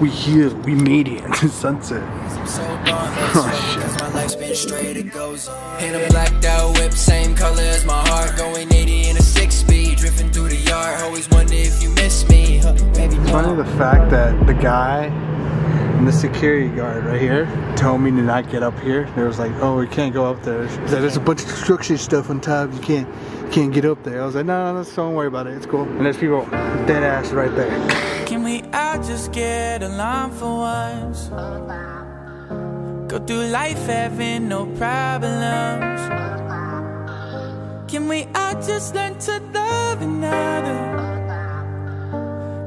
We here. We made it. The sunset. Oh shit. My life's been straight, it goes on. In a blacked out whip, same color as my heart. Going 80 in a six speed, drifting through the yard. Always wonder if you miss me. Huh, Maybe Funny the fact that the guy and the security guard right here told me to not get up here. They was like, "Oh, we can't go up there. He There's a bunch of construction stuff on top. You can't, can't get up there." I was like, "No, no, no, don't worry about it. It's cool." And there's people dead ass right there. Can we all just get along for once? Go through life having no problems. Can we all just learn to love another?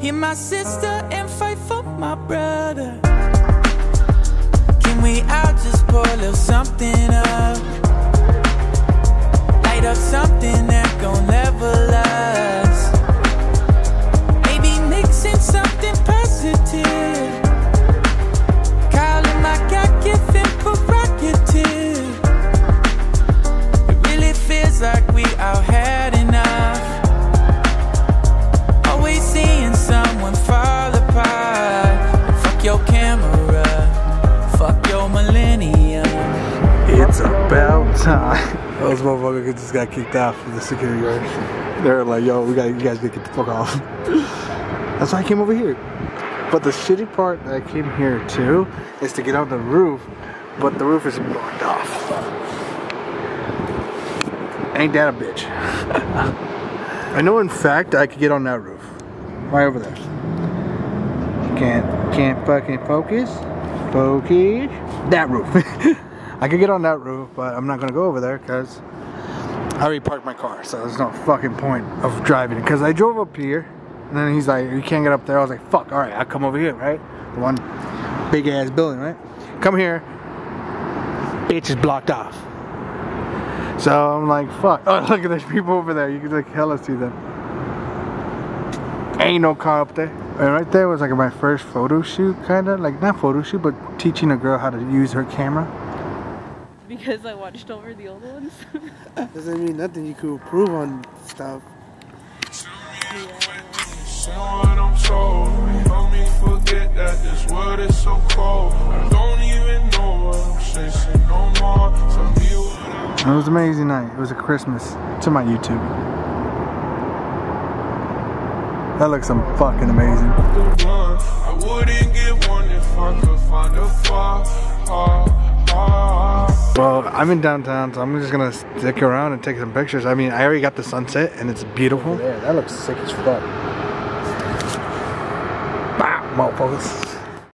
Hear my sister and fight for my brother. We all just pour a little something up? Light up something that gon' level Those motherfuckers just got kicked out from the security guard. They're like, "Yo, we got you guys gotta get the fuck off." That's why I came over here. But the shitty part that I came here to is to get on the roof, but the roof is blocked off. Ain't that a bitch? I know in fact I could get on that roof. Right over there. Can't can't fucking focus. Focus. That roof. I could get on that roof, but I'm not gonna go over there because I already parked my car, so there's no fucking point of driving. Because I drove up here, and then he's like, "You can't get up there." I was like, "Fuck, all right, I'll come over here, right? The one big ass building, right? Come here, bitch is blocked off." So I'm like, "Fuck!" Oh, look at there's people over there. You can like hella see them. Ain't no car up there. And right there was like my first photo shoot, kind of like not photo shoot, but teaching a girl how to use her camera. Because I watched over the old ones. Doesn't mean nothing. You could improve on stuff. Say what I'm told. Help me forget that this world is so cold. I don't even know what I'm chasing no more. Tell me It was an amazing night. It was a Christmas to my YouTube. That looks some fucking amazing. Well, I'm in downtown, so I'm just gonna stick around and take some pictures. I mean, I already got the sunset, and it's beautiful. Yeah, that looks sick as fuck. Bah, motherfuckers.